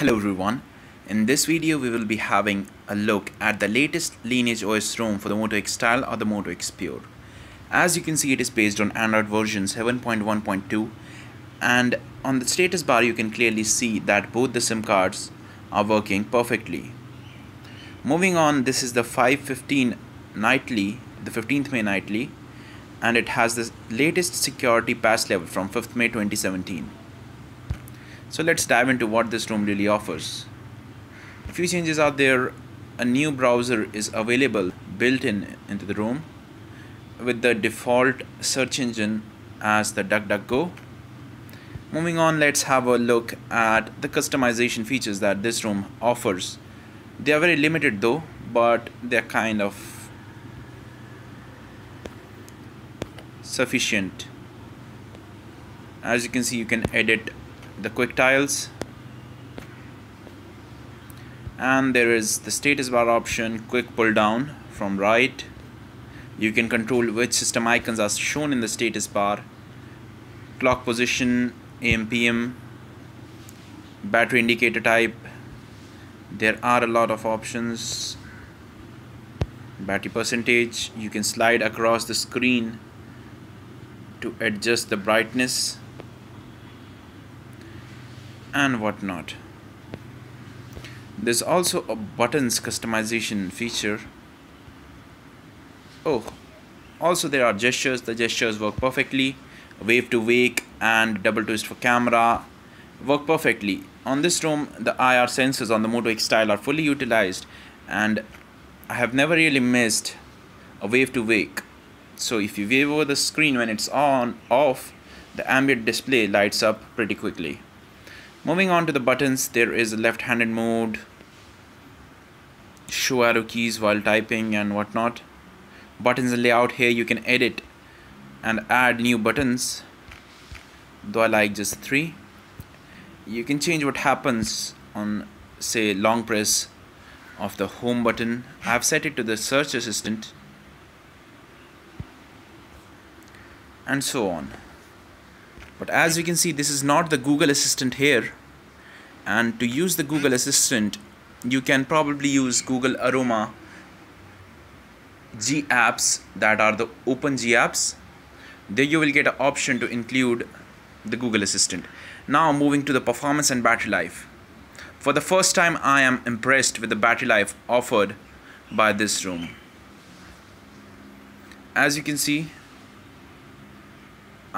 Hello everyone, in this video we will be having a look at the latest Lineage OS ROM for the Moto X Style or the Moto X Pure. As you can see it is based on Android version 7.1.2 and on the status bar you can clearly see that both the SIM cards are working perfectly. Moving on this is the 515 nightly, the 15th May nightly and it has the latest security patch level from 5th May 2017. So let's dive into what this ROM really offers. A few changes are there. A new browser is available built in into the ROM with the default search engine as the DuckDuckGo. Moving on, let's have a look at the customization features that this ROM offers. They are very limited though, but they're kind of sufficient. As you can see, you can edit the quick tiles. And there is the status bar option quick pull down from right. You can control which system icons are shown in the status bar. Clock position AM PM battery indicator type. There are a lot of options. Battery percentage you can slide across the screen to adjust the brightness and whatnot. There's also a buttons customization feature. Oh also there are gestures. The gestures work perfectly. Wave to wake and double twist for camera work perfectly. On this ROM the IR sensors on the Moto X style are fully utilized and I have never really missed a wave to wake. So if you wave over the screen when it's on off the ambient display lights up pretty quickly Moving on to the buttons, there is a left-handed mode, show arrow keys while typing and whatnot. Buttons layout here you can edit and add new buttons, though I like just three. You can change what happens on say long press of the home button. I have set it to the search assistant and so on but as you can see this is not the Google Assistant here. And to use the Google Assistant you can probably use Google Aroma G apps that are the open G apps. There you will get an option to include the Google Assistant. Now moving to the performance and battery life. For the first time I am impressed with the battery life offered by this ROM. As you can see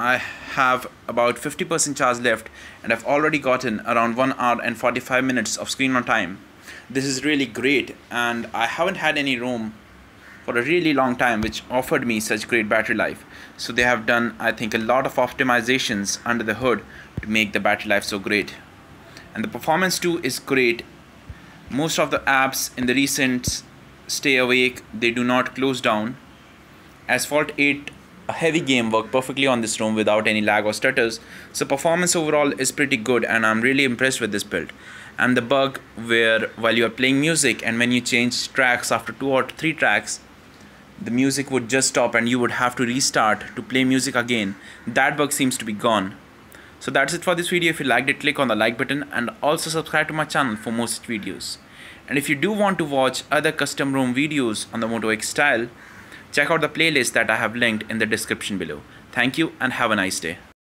I have about 50% charge left and I've already gotten around 1 hour and 45 minutes of screen on time. This is really great and I haven't had any ROM for a really long time which offered me such great battery life. So they have done I think a lot of optimizations under the hood to make the battery life so great. And the performance too is great. Most of the apps in the recent stay awake they do not close down. Asphalt 8 a heavy game worked perfectly on this ROM without any lag or stutters. So performance overall is pretty good and I'm really impressed with this build. And the bug where while you are playing music and when you change tracks after two or three tracks the music would just stop and you would have to restart to play music again. That bug seems to be gone. So that's it for this video. If you liked it click on the like button and also subscribe to my channel for more such videos. And if you do want to watch other custom ROM videos on the Moto X style Check out the playlist that I have linked in the description below. Thank you and have a nice day.